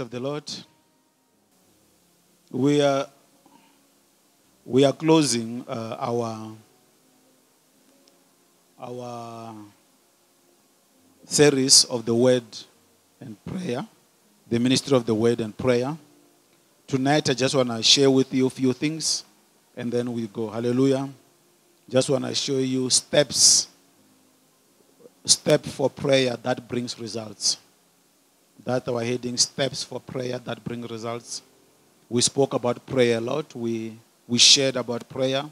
of the Lord. We are, we are closing uh, our, our series of the Word and Prayer, the ministry of the Word and Prayer. Tonight, I just want to share with you a few things, and then we go. Hallelujah. Just want to show you steps, step for prayer that brings results. That our heading, steps for prayer that bring results. We spoke about prayer a lot. We, we shared about prayer.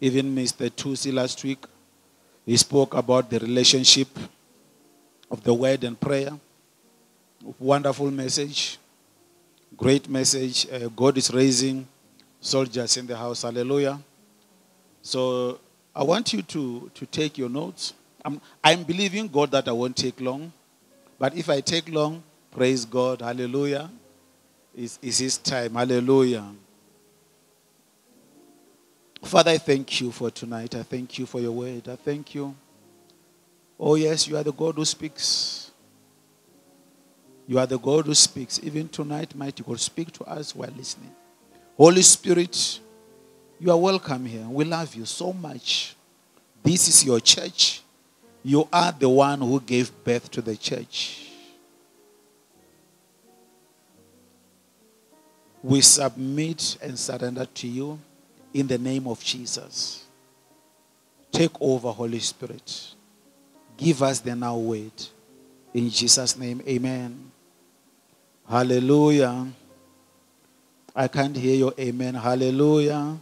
Even Mr. Tusi last week, he spoke about the relationship of the word and prayer. Wonderful message. Great message. Uh, God is raising soldiers in the house. Hallelujah. So I want you to, to take your notes. I'm, I'm believing God that I won't take long. But if I take long, praise God. Hallelujah. It's, it's His time. Hallelujah. Father, I thank you for tonight. I thank you for your word. I thank you. Oh, yes, you are the God who speaks. You are the God who speaks. Even tonight, mighty God, speak to us while listening. Holy Spirit, you are welcome here. We love you so much. This is your church. You are the one who gave birth to the church. We submit and surrender to you in the name of Jesus. Take over, Holy Spirit. Give us the now word. In Jesus' name, amen. Hallelujah. I can't hear your amen. Hallelujah.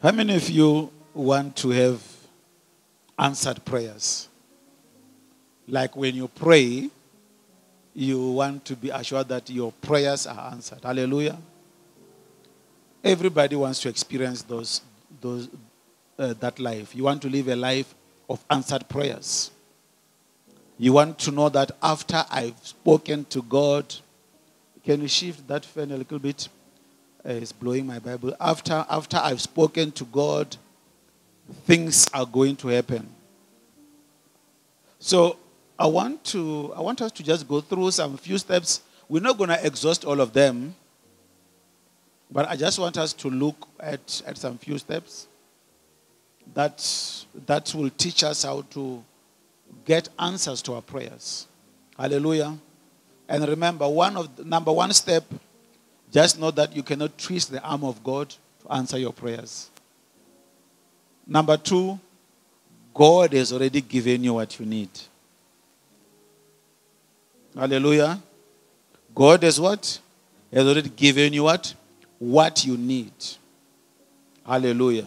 How many of you want to have answered prayers? Like when you pray, you want to be assured that your prayers are answered. Hallelujah. Everybody wants to experience those, those, uh, that life. You want to live a life of answered prayers. You want to know that after I've spoken to God, can you shift that fan a little bit? Uh, it's blowing my Bible. After, after I've spoken to God, things are going to happen. So I want to I want us to just go through some few steps. We're not going to exhaust all of them, but I just want us to look at, at some few steps that that will teach us how to get answers to our prayers. Hallelujah. And remember, one of the, number one step, just know that you cannot twist the arm of God to answer your prayers. Number two, God has already given you what you need. Hallelujah. God has what? Has already given you what? What you need. Hallelujah.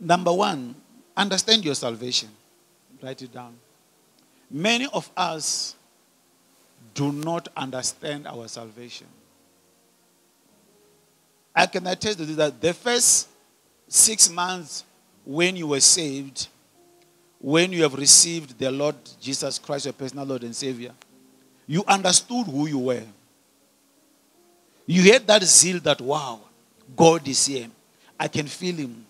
Number one, understand your salvation. Write it down. Many of us do not understand our salvation. I can attest to this that the first six months when you were saved, when you have received the Lord Jesus Christ, your personal Lord and Savior, you understood who you were. You had that zeal that, wow, God is here. I can feel Him.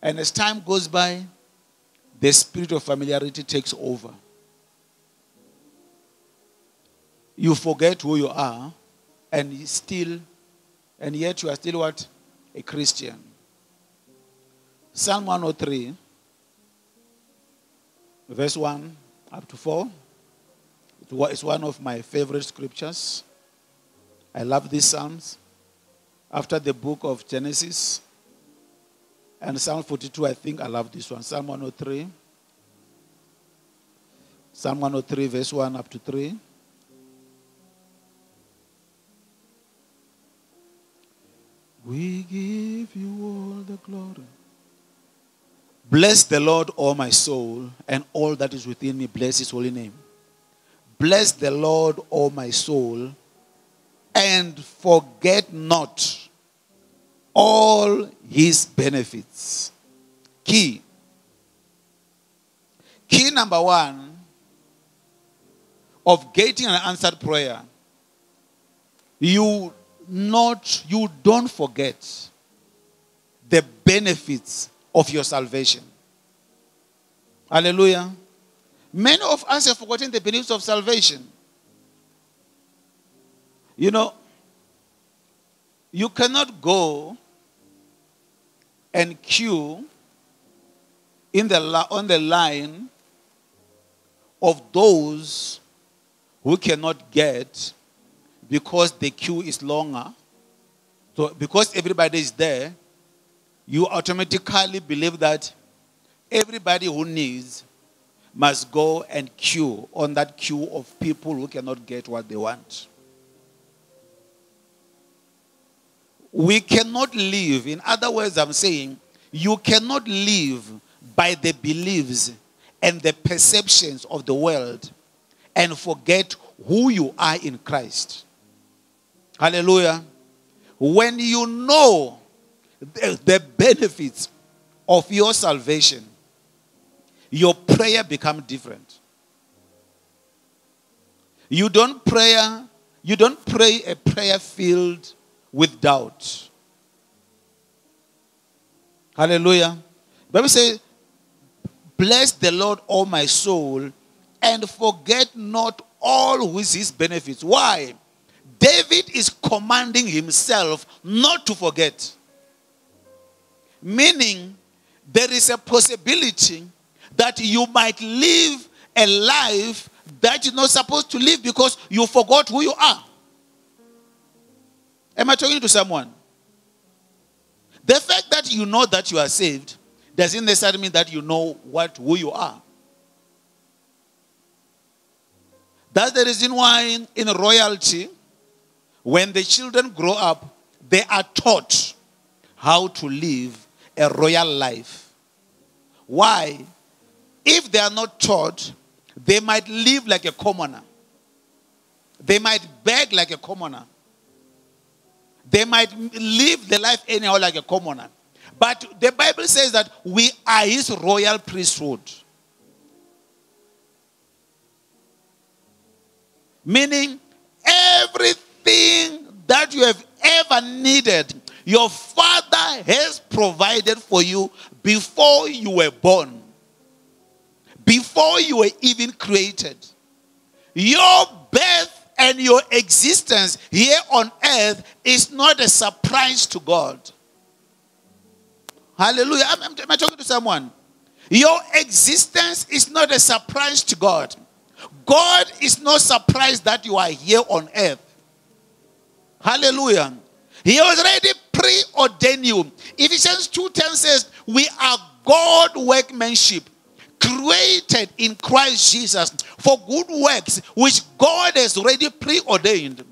And as time goes by, the spirit of familiarity takes over. You forget who you are, and still, and yet you are still what? A Christian. Psalm 103, verse 1 up to 4. It's one of my favorite scriptures. I love these Psalms. After the book of Genesis, and Psalm 42, I think I love this one. Psalm 103. Psalm 103, verse 1 up to 3. We give you all the glory. Bless the Lord, all my soul, and all that is within me. Bless his holy name. Bless the Lord, all my soul, and forget not all his benefits. Key. Key number one of getting an answered prayer. You not you don't forget the benefits of your salvation. Hallelujah. Many of us have forgotten the benefits of salvation. You know, you cannot go and queue in the, on the line of those who cannot get because the queue is longer. So, because everybody is there, you automatically believe that everybody who needs must go and queue on that queue of people who cannot get what they want. We cannot live, in other words, I'm saying, you cannot live by the beliefs and the perceptions of the world and forget who you are in Christ. Hallelujah. When you know the, the benefits of your salvation, your prayer become different. You don't pray, you don't pray a prayer filled with doubt. Hallelujah. Bible says, Bless the Lord, all my soul, and forget not all with his benefits. Why? David is commanding himself not to forget. Meaning, there is a possibility that you might live a life that you're not supposed to live because you forgot who you are. Am I talking to someone? The fact that you know that you are saved doesn't necessarily mean that you know what who you are. That's the reason why in royalty, when the children grow up, they are taught how to live a royal life. Why? If they are not taught, they might live like a commoner. They might beg like a commoner. They might live the life anyhow like a commoner. But the Bible says that we are his royal priesthood. Meaning, everything that you have ever needed, your father has provided for you before you were born, before you were even created. Your birth and your existence here on earth is not a surprise to God. Hallelujah. Am, am, am I talking to someone? Your existence is not a surprise to God. God is not surprised that you are here on earth. Hallelujah. He already preordained you. Ephesians 2:10 says, We are God workmanship, created in Christ Jesus for good works, which God has already preordained.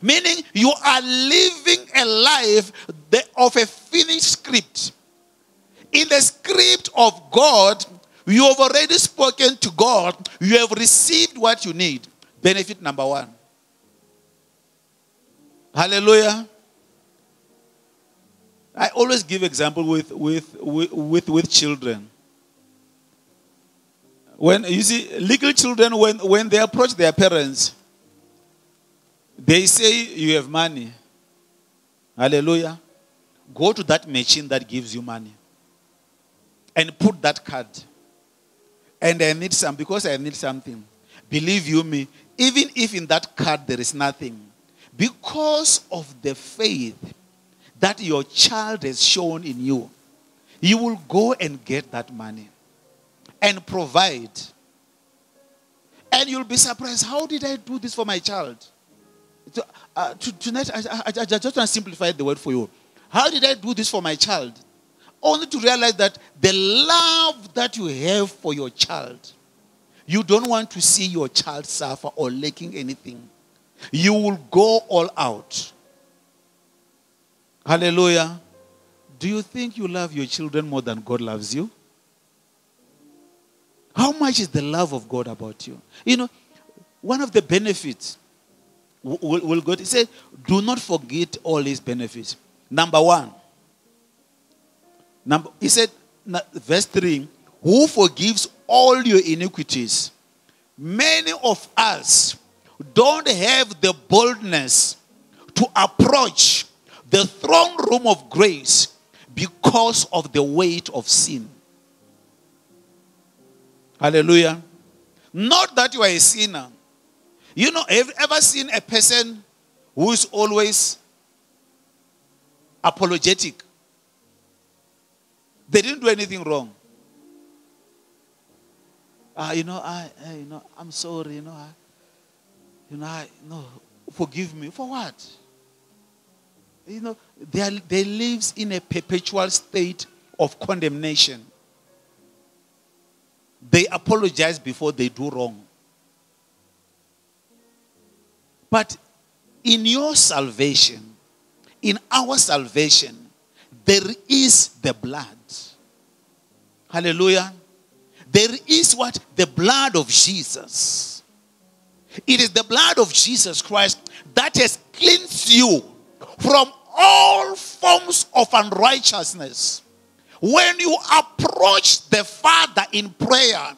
Meaning you are living a life of a finished script. In the script of God, you have already spoken to God. You have received what you need. Benefit number one. Hallelujah. I always give example with, with, with, with, children. When you see little children, when, when they approach their parents, they say you have money. Hallelujah. Go to that machine that gives you money and put that card. And I need some because I need something. Believe you me, even if in that card there is nothing, because of the faith that your child has shown in you, you will go and get that money and provide. And you'll be surprised how did I do this for my child? So, uh, tonight, I, I, I just want to simplify the word for you. How did I do this for my child? Only to realize that the love that you have for your child, you don't want to see your child suffer or lacking anything. You will go all out. Hallelujah. Do you think you love your children more than God loves you? How much is the love of God about you? You know, one of the benefits will, will God say, do not forget all his benefits. Number one, Number, he said, verse 3 Who forgives all your iniquities? Many of us don't have the boldness to approach the throne room of grace because of the weight of sin. Hallelujah. Not that you are a sinner. You know, have you ever seen a person who is always apologetic? They didn't do anything wrong. Ah, you know, I, I, you know, I'm sorry. You know, I, you know, I, no, forgive me for what? You know, they, are, they lives in a perpetual state of condemnation. They apologize before they do wrong. But in your salvation, in our salvation, there is the blood. Hallelujah. There is what? The blood of Jesus. It is the blood of Jesus Christ that has cleansed you from all forms of unrighteousness. When you approach the Father in prayer,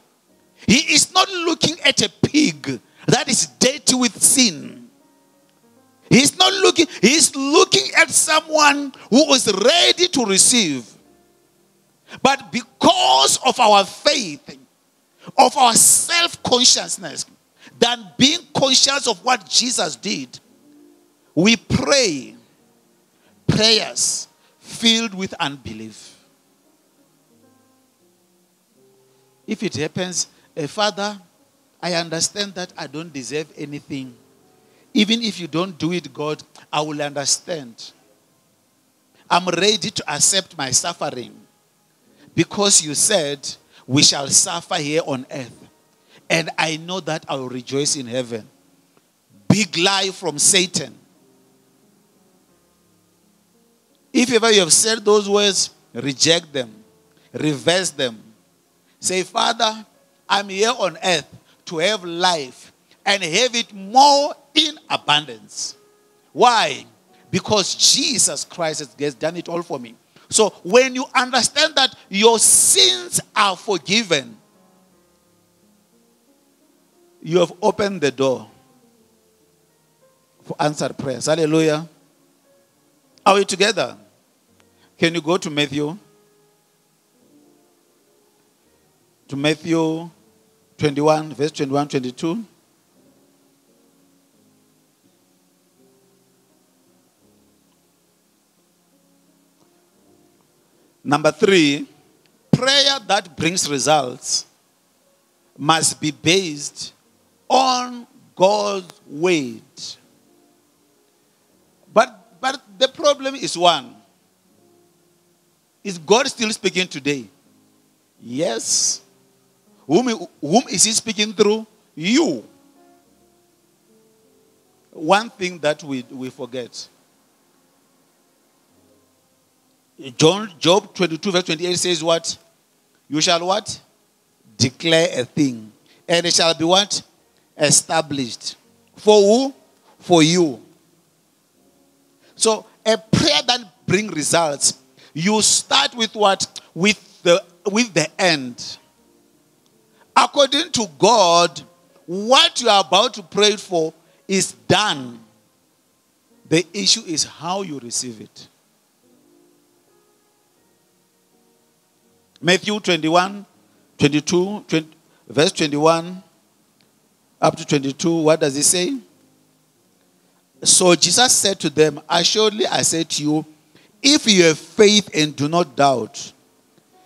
He is not looking at a pig that is dirty with sin. He's not looking, he's looking at someone who is ready to receive. But because of our faith, of our self consciousness, than being conscious of what Jesus did, we pray prayers filled with unbelief. If it happens, a Father, I understand that I don't deserve anything. Even if you don't do it, God, I will understand. I'm ready to accept my suffering because you said we shall suffer here on earth. And I know that I will rejoice in heaven. Big lie from Satan. If ever you have said those words, reject them, reverse them. Say, Father, I'm here on earth to have life and have it more in abundance. Why? Because Jesus Christ has done it all for me. So when you understand that your sins are forgiven, you have opened the door for answered prayers. Hallelujah. Are we together? Can you go to Matthew? To Matthew 21, verse 21, 22. Number three, prayer that brings results must be based on God's word. But, the problem is one. Is God still speaking today? Yes. Whom, whom is he speaking through? You. One thing that we, we forget John, Job 22, verse 28 says, What? You shall what? Declare a thing. And it shall be what? Established. For who? For you. So a prayer that brings results, you start with what? With the with the end. According to God, what you are about to pray for is done. The issue is how you receive it. Matthew 21, 22, 20, verse 21 up to 22. What does he say? So Jesus said to them, Assuredly I say to you, if you have faith and do not doubt,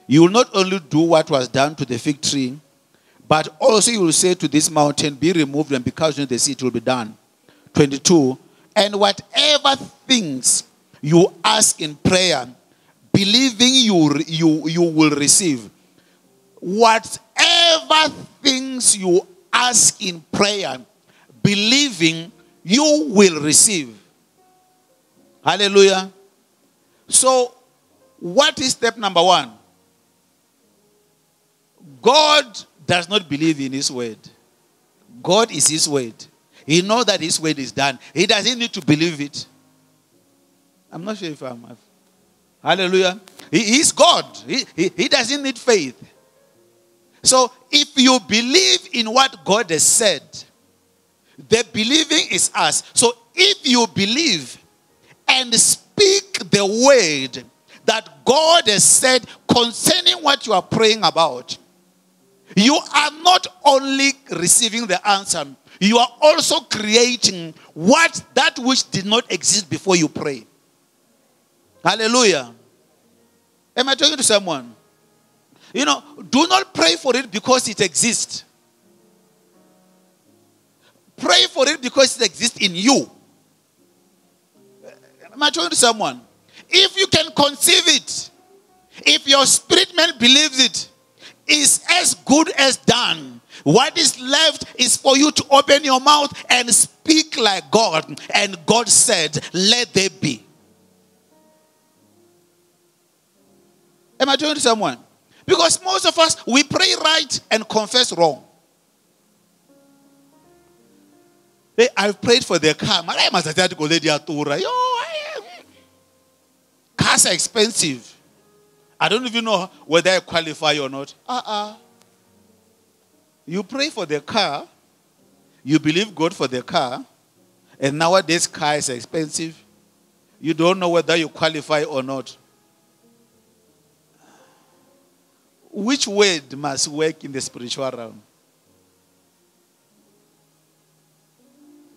you will not only do what was done to the fig tree, but also you will say to this mountain, Be removed and be cast the sea, it will be done. 22. And whatever things you ask in prayer, believing you, you, you will receive. Whatever things you ask in prayer, believing you will receive. Hallelujah. So, what is step number one? God does not believe in His word. God is His word. He knows that His word is done. He doesn't need to believe it. I'm not sure if I'm Hallelujah. He is God. He, he, he doesn't need faith. So if you believe in what God has said, the believing is us. So if you believe and speak the word that God has said concerning what you are praying about, you are not only receiving the answer, you are also creating what that which did not exist before you pray. Hallelujah. Am I talking to someone? You know, do not pray for it because it exists. Pray for it because it exists in you. Am I talking to someone? If you can conceive it, if your spirit man believes it, is as good as done. What is left is for you to open your mouth and speak like God. And God said, Let there be. Am I talking to someone? Because most of us, we pray right and confess wrong. Hey, I've prayed for the car. Cars are expensive. I don't even know whether I qualify or not. Uh-uh. You pray for the car, you believe God for the car, and nowadays car is expensive. You don't know whether you qualify or not. Which word must work in the spiritual realm?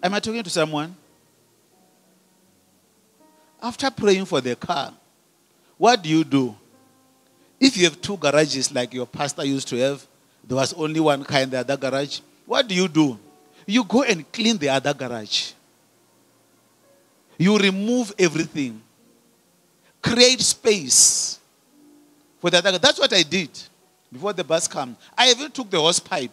Am I talking to someone? After praying for the car, what do you do? If you have two garages like your pastor used to have, there was only one car in the other garage. What do you do? You go and clean the other garage. You remove everything. Create space for the other. That's what I did before the bus came. I even took the hose pipe.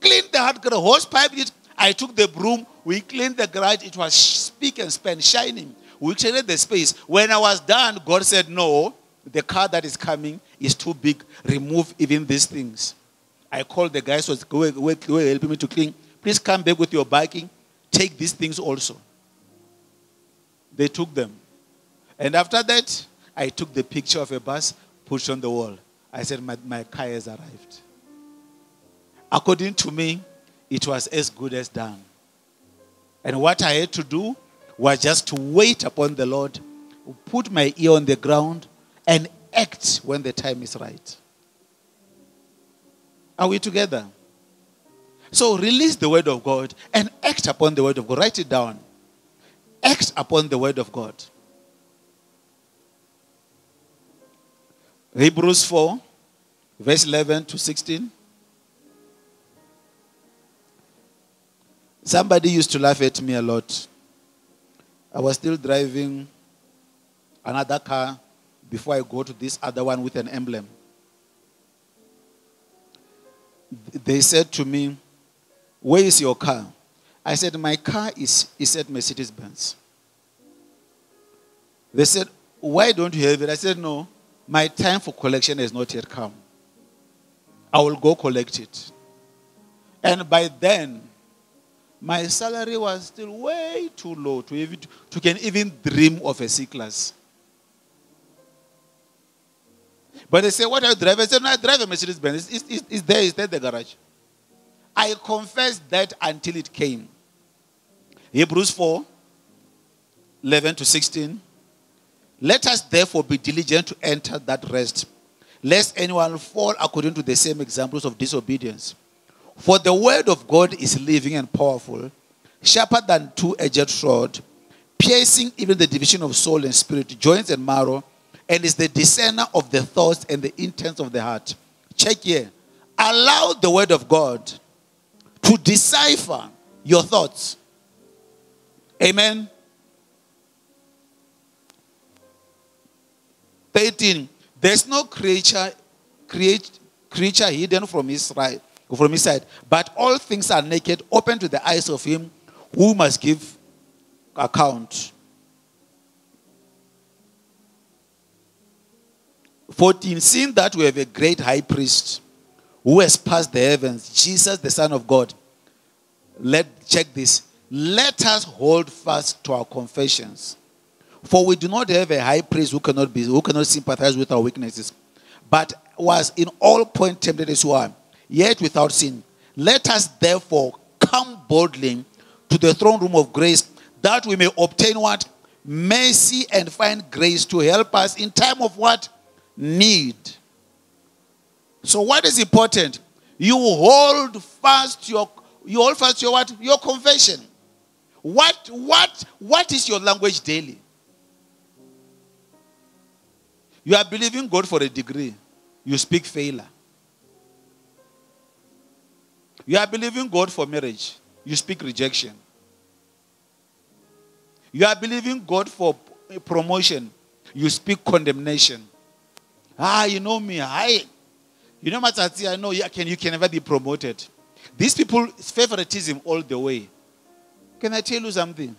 Cleaned the hard hose pipe. I took the broom. We cleaned the garage. It was speak and span, shining. We created the space. When I was done, God said, No, the car that is coming is too big. Remove even these things. I called the guys who was helping me to clean. Please come back with your bakkie. Take these things also. They took them. And after that, I took the picture of a bus, pushed on the wall. I said, My, my car has arrived. According to me, it was as good as done. And what I had to do was just to wait upon the Lord, put my ear on the ground, and act when the time is right. Are we together? So release the word of God and act upon the word of God. Write it down. Act upon the word of God. Hebrews 4, verse 11 to 16. Somebody used to laugh at me a lot. I was still driving another car before I go to this other one with an emblem. They said to me, Where is your car? I said, My car is, is at Mercedes Benz. They said, Why don't you have it? I said, No, my time for collection has not yet come. I will go collect it. And by then, my salary was still way too low to, even, to can even dream of a C class. But they say, What are you driving? I said, No, I drive a Mercedes Benz. It's, it's, it's there, it's there the garage. I confessed that until it came. Hebrews 4 11 to 16. Let us therefore be diligent to enter that rest, lest anyone fall according to the same examples of disobedience. For the word of God is living and powerful, sharper than two-edged sword, piercing even the division of soul and spirit, joints and marrow, and is the discerner of the thoughts and the intents of the heart. Check here. Allow the word of God to decipher your thoughts. Amen. 13. There's no creature, create, creature hidden from his right from his side. But all things are naked, open to the eyes of him who must give account. 14. Seeing that we have a great high priest who has passed the heavens, Jesus, the Son of God. Let check this. Let us hold fast to our confessions. For we do not have a high priest who cannot be who cannot sympathize with our weaknesses, but was in all point tempted as we are, yet without sin. Let us therefore come boldly to the throne room of grace that we may obtain what? Mercy and find grace to help us in time of what? Need. So what is important? You hold fast your you hold fast your what? Your confession. What what what is your language daily? You are believing God for a degree. You speak failure. You are believing God for marriage. You speak rejection. You are believing God for promotion. You speak condemnation. Ah, you know me. I, you know, Matati, I know you can, you can never be promoted. These people, favoritism all the way. Can I tell you something?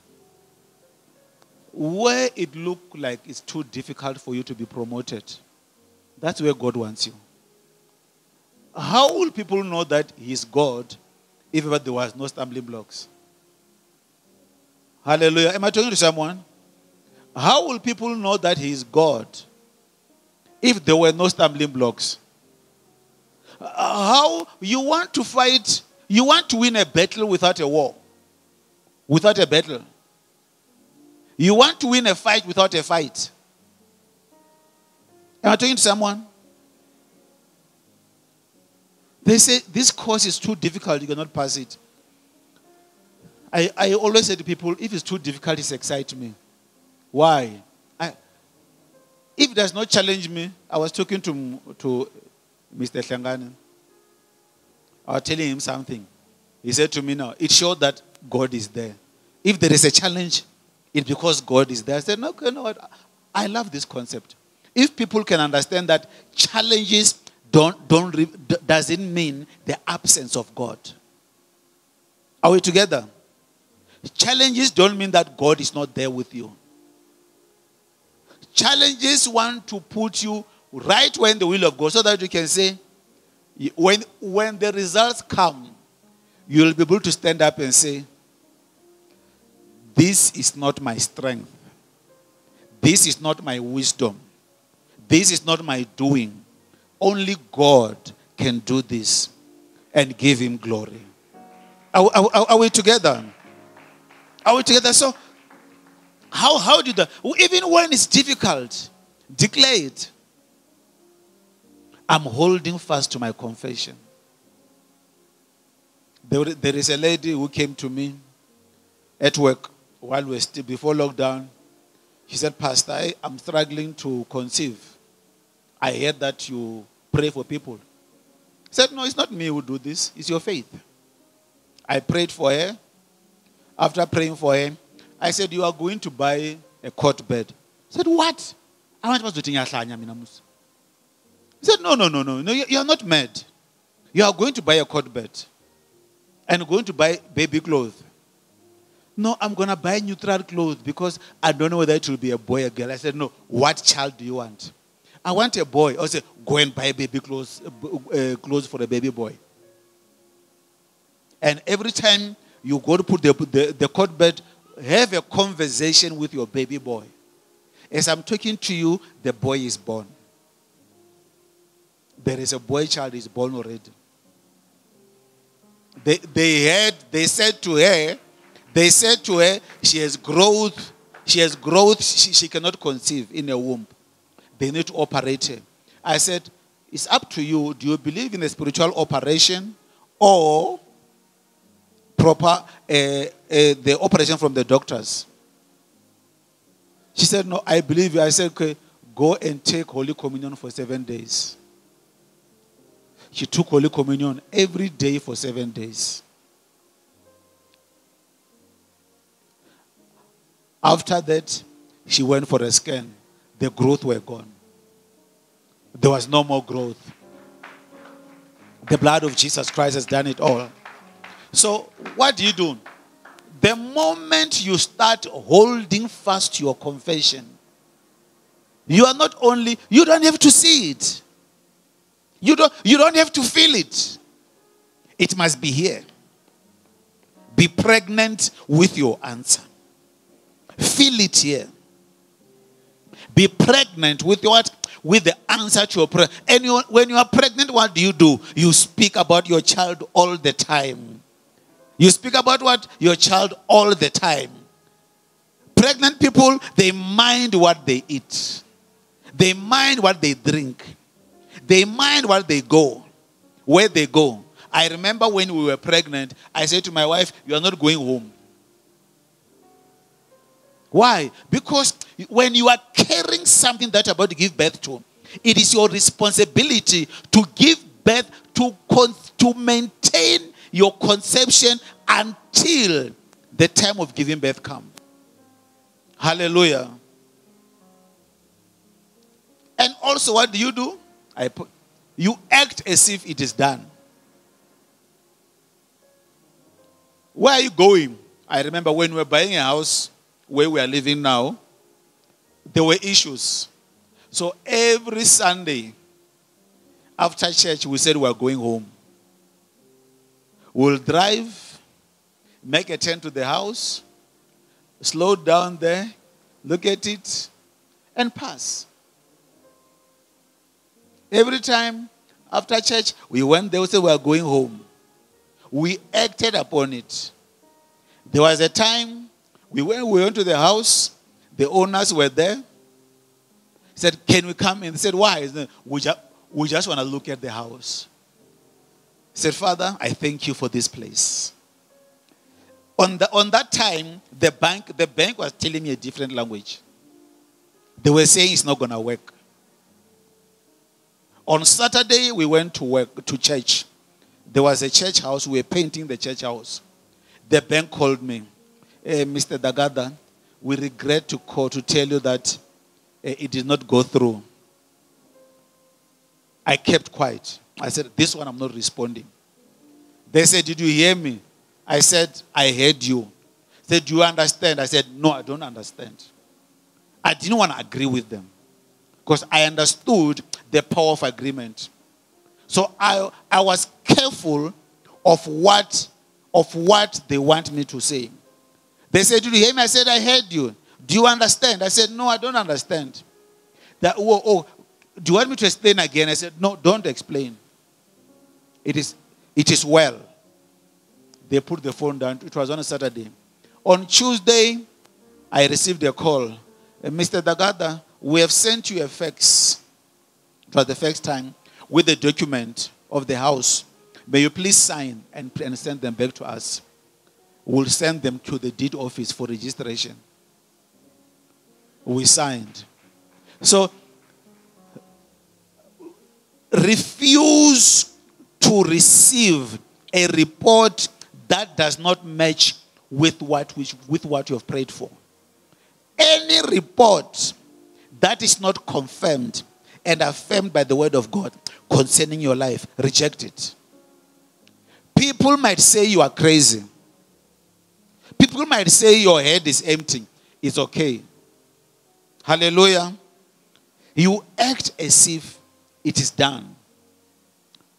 Where it look like it's too difficult for you to be promoted, that's where God wants you. How will people know that He's God if there was no stumbling blocks? Hallelujah. Am I talking to someone? How will people know that He is God if there were no stumbling blocks? How you want to fight, you want to win a battle without a war, without a battle. You want to win a fight without a fight. Am I talking to someone? They say this course is too difficult, you cannot pass it. I, I always say to people, if it's too difficult, it excites me. Why? I, if it does not challenge me, I was talking to, to Mr. Hlangani. I was telling him something. He said to me now, it showed that God is there. If there is a challenge, it's because God is there. I said, no, you know what? I love this concept. If people can understand that challenges don't, don't, doesn't mean the absence of God. Are we together? Challenges don't mean that God is not there with you. Challenges want to put you right when the will of God so that you can say, when, when the results come, you'll be able to stand up and say, This is not my strength. This is not my wisdom. This is not my doing. Only God can do this and give him glory. Are, are, are we together? Are we together? So, how, how did that, even when it's difficult, declare it. I'm holding fast to my confession. There, there is a lady who came to me at work while we are still before lockdown. She said, Pastor, I, am struggling to conceive. I heard that you pray for people. He said, No, it's not me who do this, it's your faith. I prayed for her. After praying for her, I said, You are going to buy a cot bed. He said, What? I want to He said, No, no, no, no, no, you are not mad. You are going to buy a cot bed and going to buy baby clothes. No, I'm going to buy neutral clothes because I don't know whether it will be a boy or a girl. I said, No, what child do you want? I want a boy. I said, Go and buy baby clothes, uh, clothes for a baby boy. And every time you go to put the, the, the cot bed, have a conversation with your baby boy. As I'm talking to you, the boy is born. There is a boy child is born already. They, they had, they said to her, they said to her, she has growth, she has growth, she, she cannot conceive in a womb. They need to operate. I said, it's up to you. Do you believe in a spiritual operation or proper uh, uh, the operation from the doctors? She said, No, I believe you. I said, Okay, go and take Holy Communion for seven days. She took Holy Communion every day for seven days. After that, she went for a scan. The growth were gone. There was no more growth. The blood of Jesus Christ has done it all. So, what do you do? The moment you start holding fast your confession, you are not only, you don't have to see it. You don't, you don't have to feel it. It must be here. Be pregnant with your answer. Feel it here. Be pregnant with your what? With the answer to your prayer. And you, when you are pregnant, what do you do? You speak about your child all the time. You speak about what? Your child all the time. Pregnant people, they mind what they eat, they mind what they drink, They mind what they go, where they go. I remember when we were pregnant, I said to my wife, You are not going home. Why? Because when you are carrying something that you're about to give birth to, it is your responsibility to give birth to, con- to maintain your conception until the time of giving birth comes. Hallelujah. And also, what do you do? I put, you act as if it is done. Where are you going? I remember when we were buying a house where we are living now, there were issues. So every Sunday after church, we said we are going home. We'll drive, make a turn to the house, slow down there, look at it, and pass. Every time after church, we went there, we said we are going home. We acted upon it. There was a time we went, we went to the house, the owners were there. Said, Can we come in? He said, Why? Said, we, just, we just want to look at the house. Said, Father, I thank you for this place. On, the, on that time, the bank, the bank was telling me a different language. They were saying it's not going to work. On Saturday, we went to work to church. There was a church house. We were painting the church house. The bank called me, hey, Mr. Dagada, we regret to call to tell you that uh, it did not go through. I kept quiet. I said, This one I'm not responding. They said, Did you hear me? I said, I heard you. They said, Do you understand? I said, No, I don't understand. I didn't want to agree with them because I understood the power of agreement. So I, I was careful of what, of what they want me to say. They said, Did you hear me? I said, I heard you. Do you understand? I said, No, I don't understand. That, oh, oh, oh, do you want me to explain again? I said, No, don't explain. It is, it is well. They put the phone down. It was on a Saturday. On Tuesday, I received a call. Uh, Mr. Dagada, we have sent you a fax. It was the first time with the document of the house. May you please sign and, and send them back to us. We'll send them to the deed office for registration. We signed. So, refuse to receive a report that does not match with what, which, with what you have prayed for. Any report that is not confirmed and affirmed by the word of God concerning your life, reject it. People might say you are crazy. People might say your head is empty. It's okay. Hallelujah. You act as if it is done.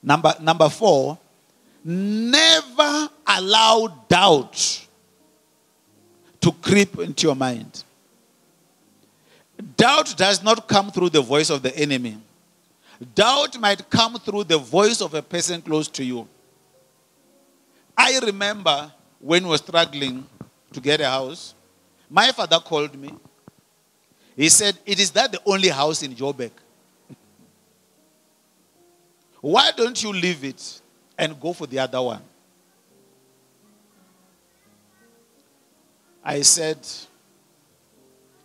Number, number four, never allow doubt to creep into your mind. Doubt does not come through the voice of the enemy. Doubt might come through the voice of a person close to you. I remember when we were struggling to get a house, my father called me. He said, It is that the only house in Joburg. Why don't you leave it and go for the other one? I said,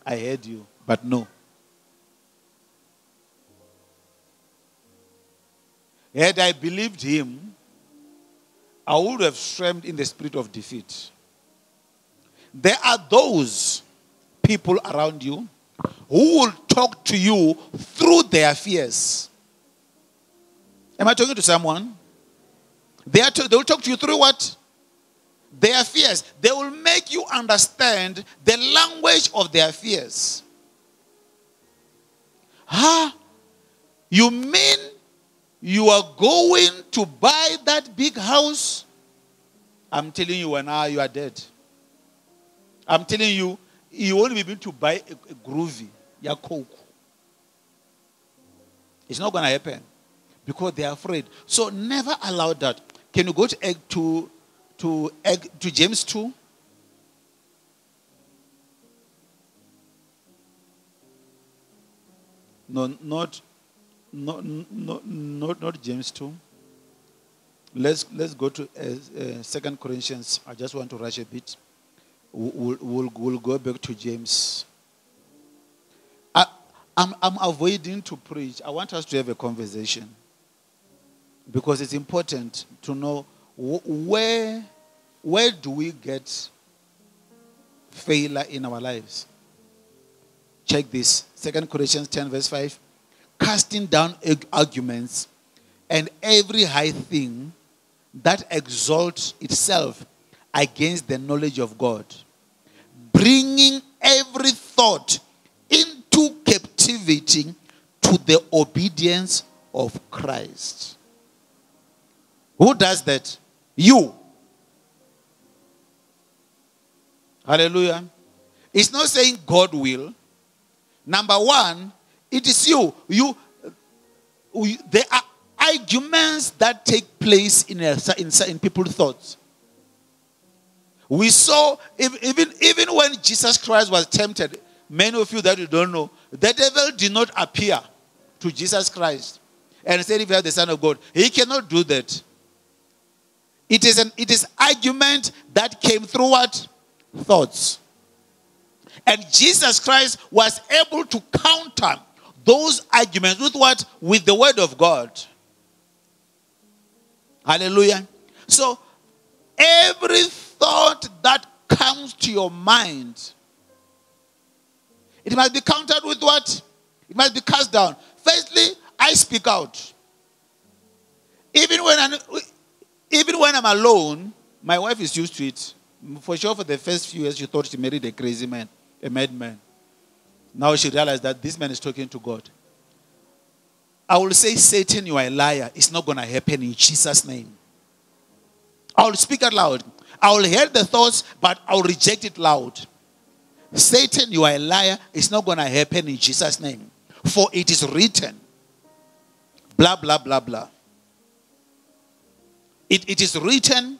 I heard you, but no. Had I believed him, I would have streamed in the spirit of defeat. There are those people around you who will talk to you through their fears. Am I talking to someone? They, are to, they will talk to you through what? Their fears. They will make you understand the language of their fears. Huh? You mean you are going to buy that big house? I'm telling you, now you are dead. I'm telling you, you won't be able to buy a, a groovy, your coke. It's not going to happen because they are afraid. So never allow that. Can you go to to to to James 2? No, not no, no, not, not James 2. Let's, let's go to uh, uh, 2 Corinthians. I just want to rush a bit. We'll, we'll, we'll go back to James. I, I'm, I'm avoiding to preach. I want us to have a conversation because it's important to know where, where do we get failure in our lives. Check this. Second Corinthians 10, verse 5. Casting down arguments and every high thing that exalts itself against the knowledge of God, bringing every thought into captivity to the obedience of Christ. Who does that? You. Hallelujah. It's not saying God will. Number one, it is you. Uh, you, there are arguments that take place in, a, in, in people's thoughts. We saw, even, even when Jesus Christ was tempted, many of you that you don't know, the devil did not appear to Jesus Christ and said, If you are the Son of God, he cannot do that. It is an it is argument that came through what? thoughts. And Jesus Christ was able to counter those arguments with what? With the word of God. Hallelujah. So every thought that comes to your mind, it must be countered with what? It must be cast down. Firstly, I speak out. Even when I'm, even when I'm alone, my wife is used to it. For sure, for the first few years, she thought she married a crazy man, a madman. Now she realized that this man is talking to God. I will say, Satan, you are a liar. It's not going to happen in Jesus' name. I will speak out loud. I will hear the thoughts, but I will reject it loud. Satan, you are a liar. It's not going to happen in Jesus' name. For it is written. Blah, blah, blah, blah. It, it is written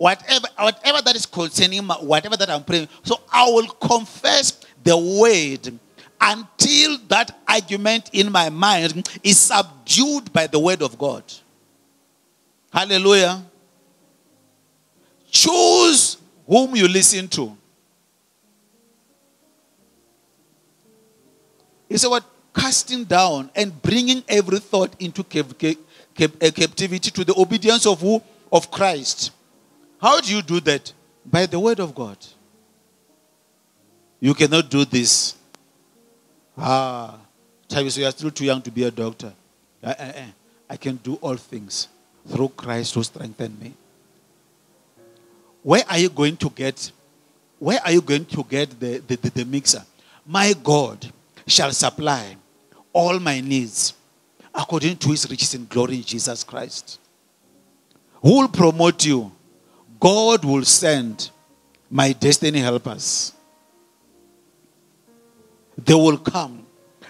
whatever, whatever that is concerning my, whatever that I'm praying. So I will confess the word until that argument in my mind is subdued by the word of God. Hallelujah. Choose whom you listen to. He said, What? Casting down and bringing every thought into captivity to the obedience of who? Of Christ. How do you do that? By the word of God. You cannot do this. Ah, Travis, you are still too young to be a doctor. I, I, I can do all things through Christ who strengthened me. Where are you going to get? Where are you going to get the, the, the, the mixer? My God shall supply all my needs according to his riches in glory in Jesus Christ. Who will promote you? God will send my destiny helpers. They will come.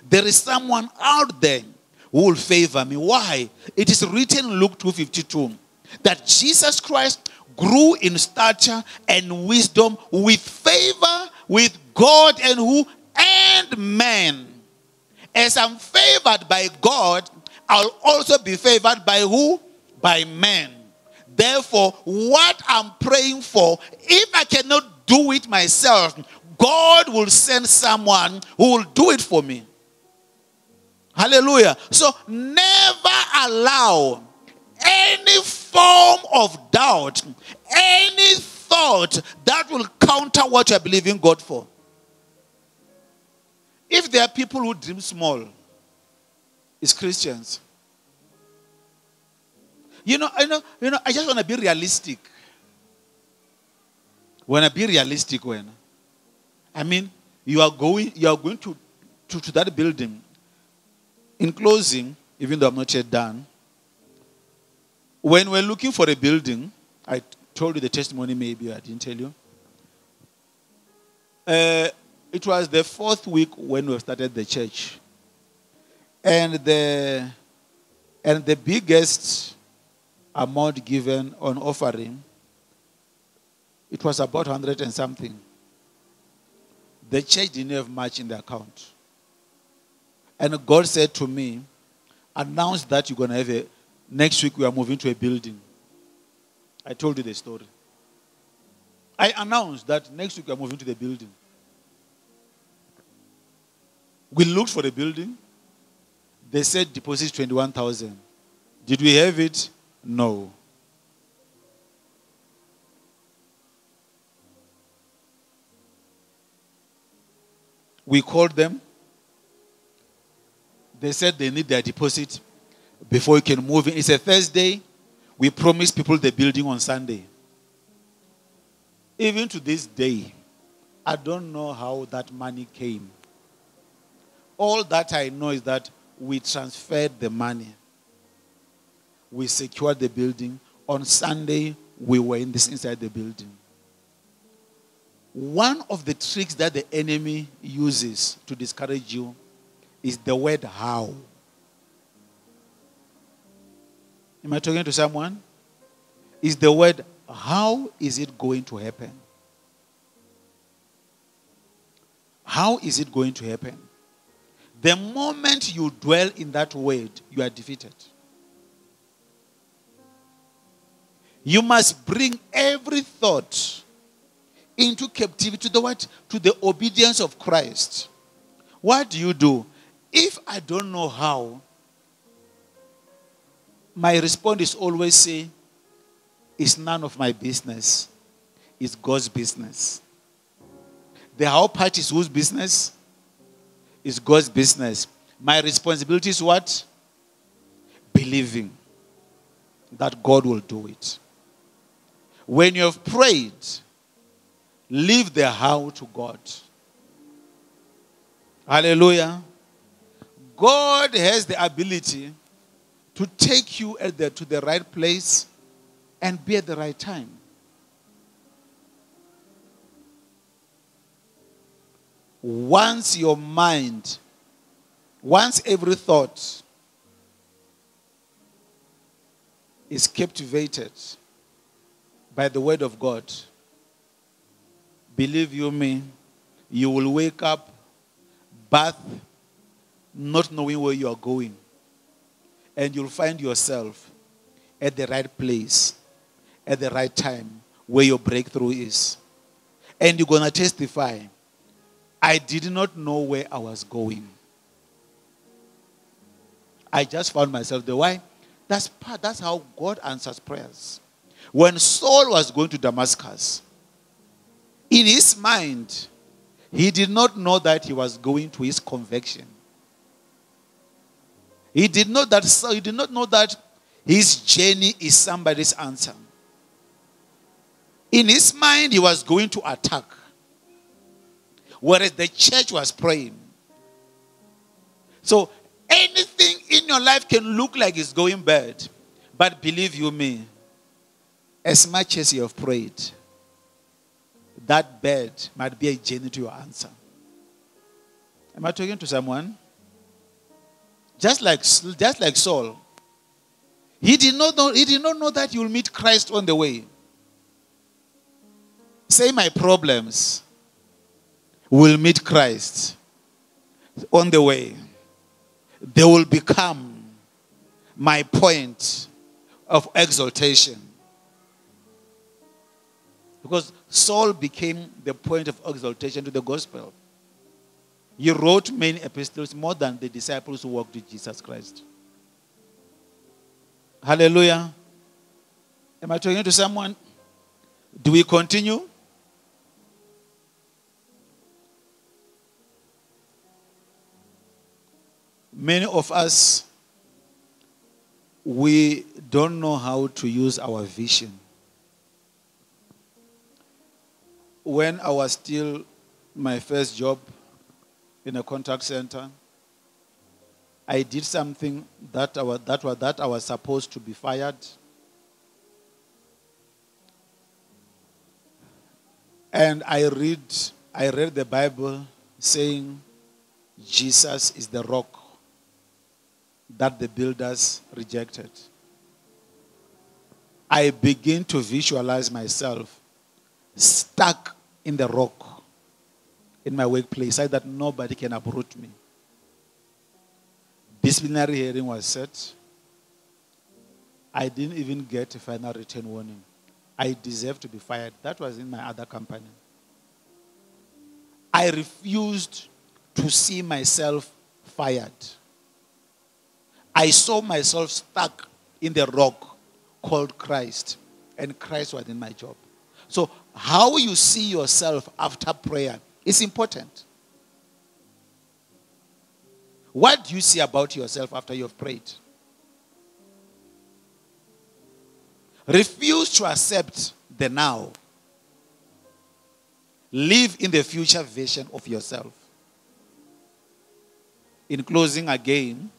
There is someone out there who will favor me. Why? It is written in Luke 2:52 that Jesus Christ grew in stature and wisdom with favor with God and who and man. As I'm favored by God, I'll also be favored by who? By men. Therefore, what I'm praying for, if I cannot do it myself, God will send someone who will do it for me. Hallelujah. So never allow any form of doubt, any thought that will counter what you're believing God for. If there are people who dream small, it's Christians. You know, I know, you know, I just want to be realistic. When I be realistic, when I mean you are going, you are going to, to, to that building. In closing, even though I'm not yet done, when we're looking for a building, I told you the testimony, maybe I didn't tell you. Uh, it was the fourth week when we started the church, and the and the biggest amount given on offering, it was about 100 and something. The church didn't have much in the account. And God said to me, announce that you're going to have a, next week we are moving to a building. I told you the story. I announced that next week we are moving to the building. We looked for the building. They said deposit 21,000. Did we have it? No. We called them. They said they need their deposit before you can move in. It's a Thursday. We promised people the building on Sunday. Even to this day, I don't know how that money came. All that I know is that we transferred the money. We secured the building. On Sunday, we were in this inside the building. One of the tricks that the enemy uses to discourage you is the word how. Am I talking to someone? Is the word how is it going to happen? How is it going to happen? The moment you dwell in that word, you are defeated. You must bring every thought into captivity to the what? To the obedience of Christ. What do you do? If I don't know how, my response is always say, it's none of my business. It's God's business. The how part is whose business? It's God's business. My responsibility is what? Believing that God will do it. When you have prayed, Leave the how to God. Hallelujah. God has the ability to take you the, to the right place and be at the right time. Once your mind, once every thought is captivated by the word of God, Believe you me, you will wake up, bath, not knowing where you are going. And you'll find yourself at the right place, at the right time, where your breakthrough is. And you're going to testify, I did not know where I was going. I just found myself there. Why? That's part, that's how God answers prayers. When Saul was going to Damascus, in his mind, he did not know that he was going to his conviction. He did not that he did not know that his journey is somebody's answer. In his mind, he was going to attack. Whereas the church was praying. So anything in your life can look like it's going bad. But believe you me, as much as you have prayed, that bed might be a journey to your answer. Am I talking to someone? Just like, just like Saul, he did not know, he did not know that you will meet Christ on the way. Say my problems will meet Christ on the way. They will become my point of exaltation. Because Saul became the point of exaltation to the gospel. He wrote many epistles more than the disciples who walked with Jesus Christ. Hallelujah. Am I talking to someone? Do we continue? Many of us, we don't know how to use our vision. When I was still my first job in a contact center, I did something that I was, that, was, that I was supposed to be fired. And I read, I read the Bible saying Jesus is the rock that the builders rejected. I begin to visualize myself stuck in the rock in my workplace, so that nobody can uproot me. disciplinary hearing was set. I didn't even get a final return warning. I deserved to be fired. That was in my other company. I refused to see myself fired. I saw myself stuck in the rock called Christ, and Christ was in my job. So, how you see yourself after prayer is important. What do you see about yourself after you've prayed? Refuse to accept the now. Live in the future vision of yourself. In closing, again,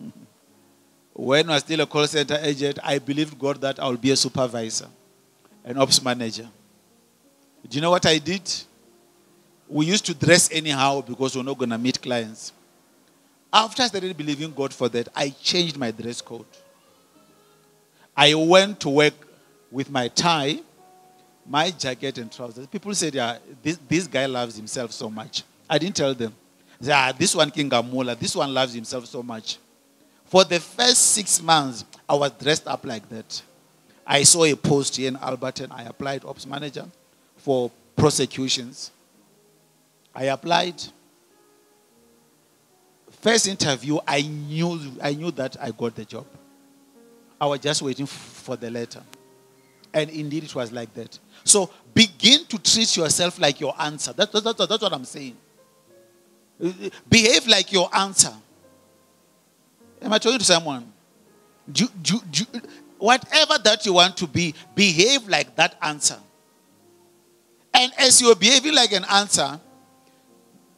when I was still a call center agent, I believed God that I will be a supervisor, an ops manager. Do you know what I did? We used to dress anyhow because we're not going to meet clients. After I started believing God for that, I changed my dress code. I went to work with my tie, my jacket, and trousers. People said, yeah, this, this guy loves himself so much. I didn't tell them. Said, ah, this one King Gamula, this one loves himself so much. For the first six months, I was dressed up like that. I saw a post here in Alberton. I applied ops manager for prosecutions. I applied. First interview, I knew, I knew that I got the job. I was just waiting for the letter. And indeed, it was like that. So begin to treat yourself like your answer. That, that, that, that's what I'm saying. Behave like your answer. Am I talking to someone? Do, do, do, whatever that you want to be, behave like that answer. And as you're behaving like an answer,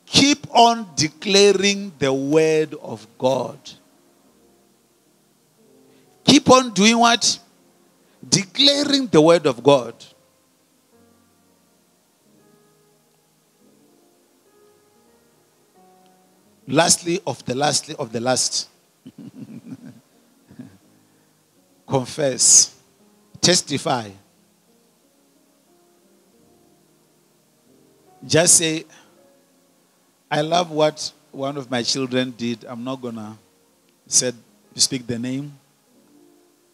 keep on declaring the word of God. Keep on doing what? Declaring the word of God. Lastly, of the lastly of the last. Confess. Testify. Just say, I love what one of my children did. I'm not gonna say speak the name.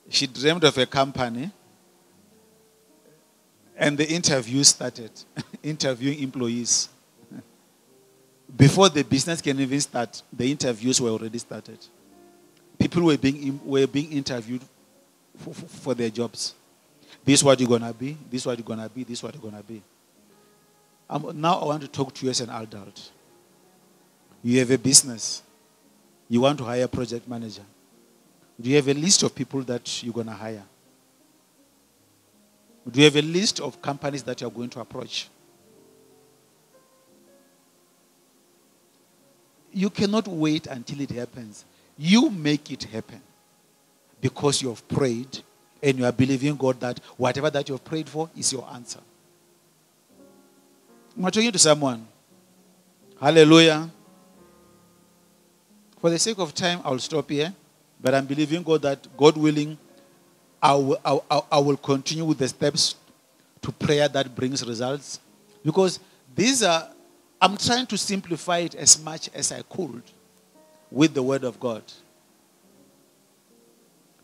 She dreamed of a company, and the interview started, interviewing employees. Before the business can even start, the interviews were already started. People were being, were being interviewed for, for, for their jobs. This is what you're going to be. This is what you're going to be. This is what you're going to be. Um, now I want to talk to you as an adult. You have a business. You want to hire a project manager. Do you have a list of people that you're going to hire? Do you have a list of companies that you're going to approach? You cannot wait until it happens. You make it happen because you have prayed and you are believing God that whatever that you have prayed for is your answer. I'm talking to someone. Hallelujah. For the sake of time, I'll stop here. But I'm believing God that, God willing, I will, I, I will continue with the steps to prayer that brings results. Because these are, I'm trying to simplify it as much as I could with the Word of God.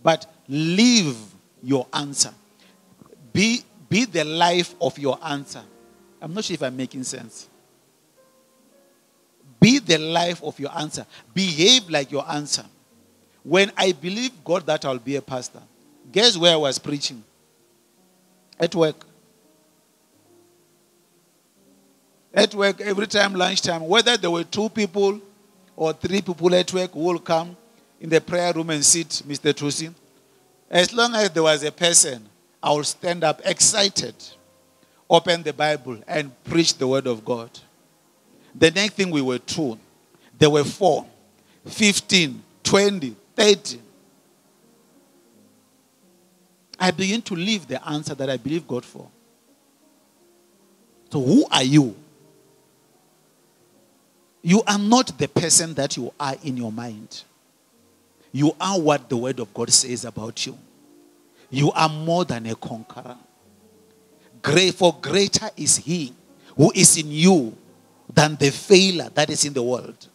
But live your answer. Be, be the life of your answer. I'm not sure if I'm making sense. Be the life of your answer. Behave like your answer. When I believe God that I'll be a pastor, guess where I was preaching? At work. At work, every time lunchtime, whether there were two people or three people at work who will come in the prayer room and sit, Mr. Trusi. As long as there was a person, I will stand up excited, open the Bible, and preach the word of God. The next thing we were two, there were four, 15, 20, 30. I begin to live the answer that I believe God for. So, who are you? You are not the person that you are in your mind. You are what the Word of God says about you. You are more than a conqueror. For greater is He who is in you than the failure that is in the world.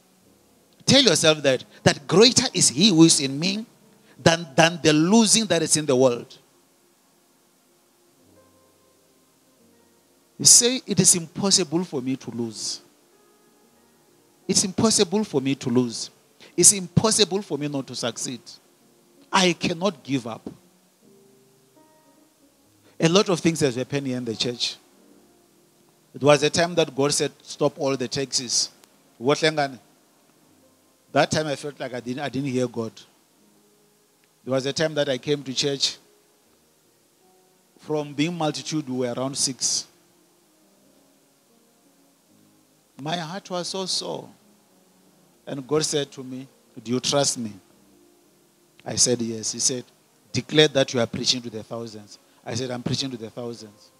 Tell yourself that that greater is he who is in me than, than the losing that is in the world. You say it is impossible for me to lose. It's impossible for me to lose. It's impossible for me not to succeed. I cannot give up. A lot of things has happened here in the church. It was a time that God said, Stop all the taxes. What That time I felt like I didn't, I didn't hear God. There was a time that I came to church. From being multitude, we were around six. My heart was so sore. And God said to me, Do you trust me? I said, Yes. He said, Declare that you are preaching to the thousands. I said, I'm preaching to the thousands.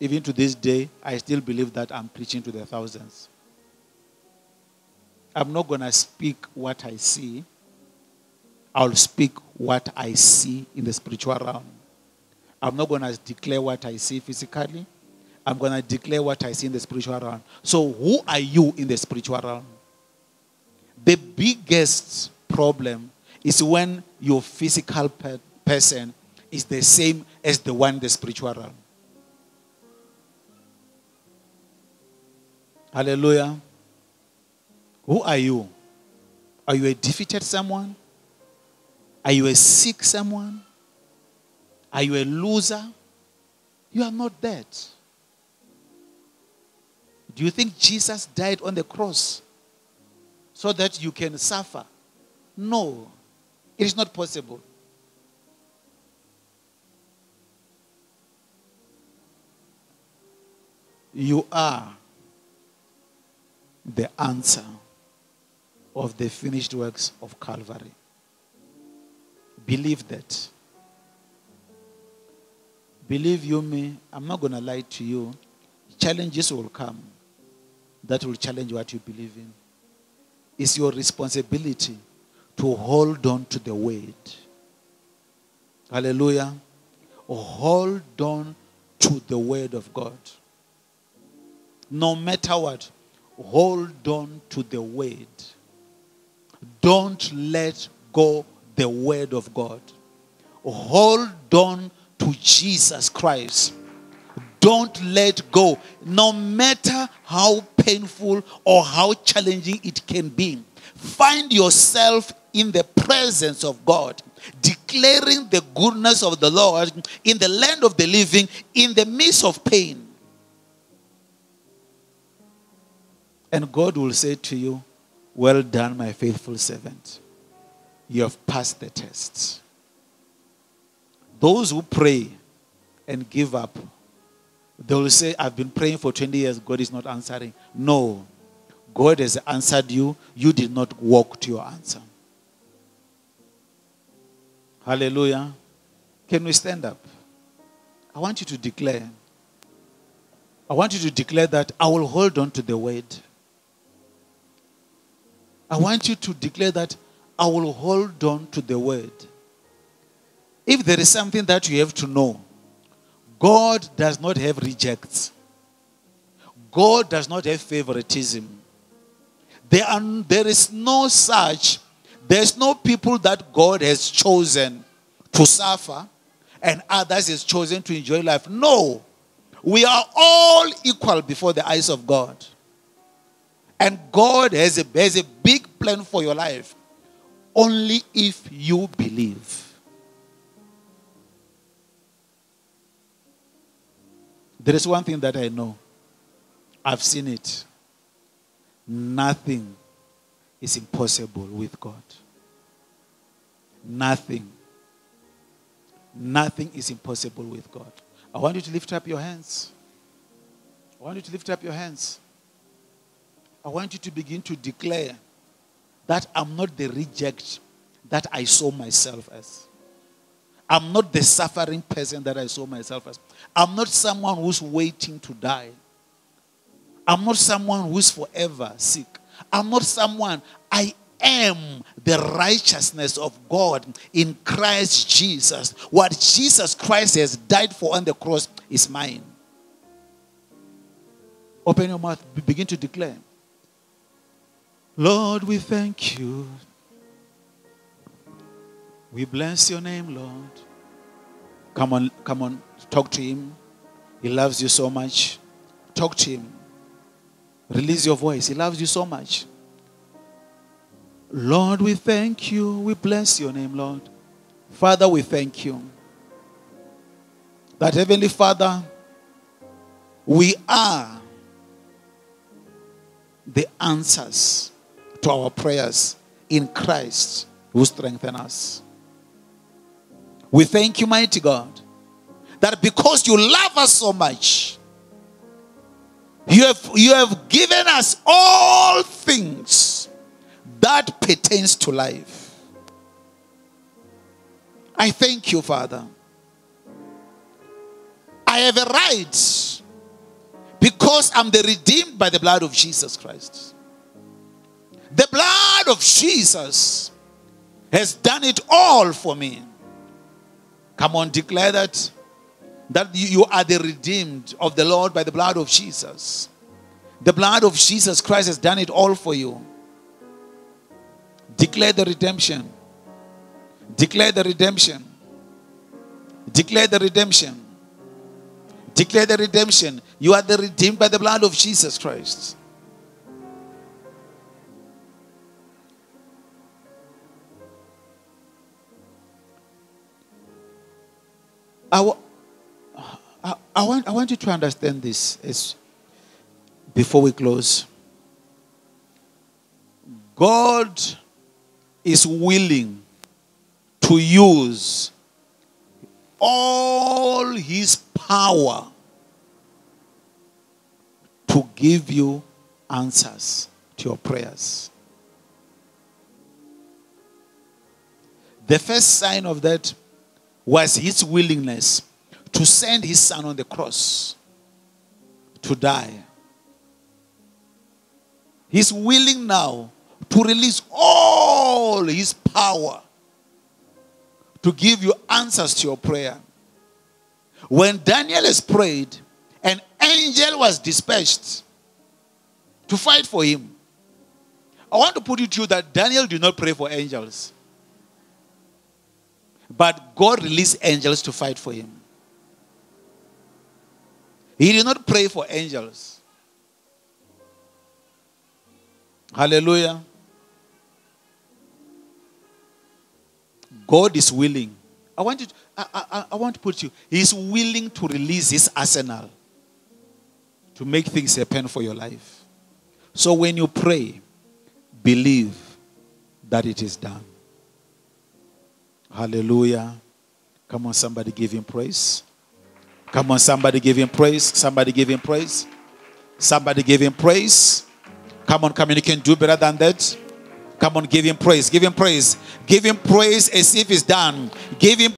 Even to this day, I still believe that I'm preaching to the thousands. I'm not going to speak what I see. I'll speak what I see in the spiritual realm. I'm not going to declare what I see physically. I'm going to declare what I see in the spiritual realm. So, who are you in the spiritual realm? The biggest problem is when your physical per- person is the same as the one in the spiritual realm. Hallelujah. Who are you? Are you a defeated someone? Are you a sick someone? Are you a loser? You are not that. Do you think Jesus died on the cross so that you can suffer? No, it is not possible. You are the answer of the finished works of Calvary. Believe that. Believe you me, I'm not going to lie to you. Challenges will come that will challenge what you believe in. It's your responsibility to hold on to the word. Hallelujah. Hold on to the word of God. No matter what, hold on to the word. Don't let go the word of God. Hold on to Jesus Christ. Don't let go, no matter how painful or how challenging it can be. Find yourself in the presence of God, declaring the goodness of the Lord in the land of the living, in the midst of pain. And God will say to you, Well done, my faithful servant. You have passed the test. Those who pray and give up, they will say, I've been praying for 20 years, God is not answering. No, God has answered you. You did not walk to your answer. Hallelujah. Can we stand up? I want you to declare. I want you to declare that I will hold on to the word. I want you to declare that I will hold on to the word. If there is something that you have to know, God does not have rejects. God does not have favoritism. There, are, there is no such, there's no people that God has chosen to suffer and others is chosen to enjoy life. No. We are all equal before the eyes of God. And God has a, has a big plan for your life only if you believe. There is one thing that I know. I've seen it. Nothing is impossible with God. Nothing. Nothing is impossible with God. I want you to lift up your hands. I want you to lift up your hands. I want you to begin to declare that I'm not the reject that I saw myself as. I'm not the suffering person that I saw myself as. I'm not someone who's waiting to die. I'm not someone who's forever sick. I'm not someone, I am the righteousness of God in Christ Jesus. What Jesus Christ has died for on the cross is mine. Open your mouth, begin to declare. Lord, we thank you. We bless your name, Lord. Come on, come on, talk to him. He loves you so much. Talk to him. Release your voice. He loves you so much. Lord, we thank you. We bless your name, Lord. Father, we thank you. That Heavenly Father, we are the answers to our prayers in Christ who strengthen us. We thank you, mighty God, that because you love us so much, you have, you have given us all things that pertains to life. I thank you, Father. I have a right because I'm the redeemed by the blood of Jesus Christ. The blood of Jesus has done it all for me. Come on, declare that that you are the redeemed of the Lord by the blood of Jesus. The blood of Jesus Christ has done it all for you. Declare the redemption. Declare the redemption. Declare the redemption. Declare the redemption. You are the redeemed by the blood of Jesus Christ. I, I, want, I want you to understand this as, before we close. God is willing to use all his power to give you answers to your prayers. The first sign of that was his willingness to send his son on the cross to die. He's willing now to release all his power to give you answers to your prayer. When Daniel has prayed, an angel was dispatched to fight for him. I want to put it to you that Daniel did not pray for angels. But God released angels to fight for him. He did not pray for angels. Hallelujah. God is willing. I want you to, I, I, I want to put you. He's willing to release his arsenal to make things happen for your life. So when you pray, believe that it is done. Hallelujah. Come on, somebody give him praise. Come on, somebody give him praise. Somebody give him praise. Somebody give him praise. Come on, come on, you can do better than that. Come on, give him praise. Give him praise. Give him praise as if it's done. Give him